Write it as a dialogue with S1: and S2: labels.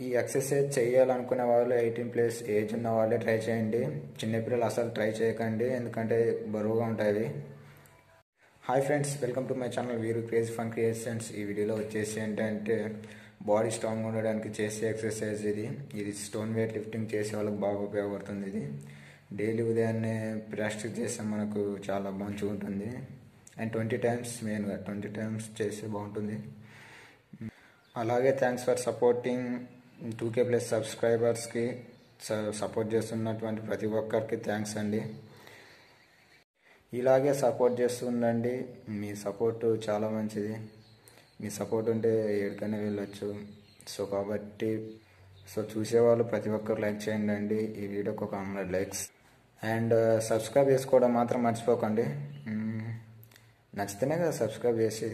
S1: ఈ ఎక్సర్సైజ్ చేయాలనుకునే వాళ్ళు ఎయిటీన్ ప్లస్ ఏజ్ ఉన్న వాళ్ళే ట్రై చేయండి. చిన్నపిల్లలు అసలు ట్రై చేయకండి ఎందుకంటే బరువుగా ఉంటాయి hi friends welcome to my channel Veeru craze fun creations ఈ వీడియోలో వచ్చేసి ఏంటంటే బాడీ స్ట్రాంగ్ ఉండడానికి చేసే ఎక్సర్సైజ్ ఇది. ఇది స్టోన్ వెయిట్ లిఫ్టింగ్ చేసే వాళ్ళకి బాగా ఉపయోగపడుతుంది ఇది. డైలీ ఉదయాన్నే ప్రాక్టీస్ చేస్తే మనకు చాలా మంచిగా ఉంటుంది. అండ్ ట్వంటీ టైమ్స్ మెయిన్గా ట్వంటీ టైమ్స్ చేస్తే బాగుంటుంది. Hmm. అలాగే thanks for supporting two K plus సబ్స్క్రైబర్స్కి సపోర్ట్ చేస్తున్నటువంటి ప్రతి ఒక్కరికి థ్యాంక్స్ అండి. ఇలాగే సపోర్ట్ చేస్తుండండి. మీ సపోర్ట్ చాలా మంచిది. మీ సపోర్ట్ ఉంటే ఎక్కడికైనా వెళ్ళొచ్చు. సో కాబట్టి సో చూసేవాళ్ళు ప్రతి ఒక్కరు లైక్ చేయండి అండి. ఈ వీడియోకి ఒక హండ్రెడ్ లైక్స్. అండ్ సబ్స్క్రైబ్ చేసుకోవడం మాత్రం మర్చిపోకండి. నచ్చితేనే కదా సబ్స్క్రైబ్ చేసి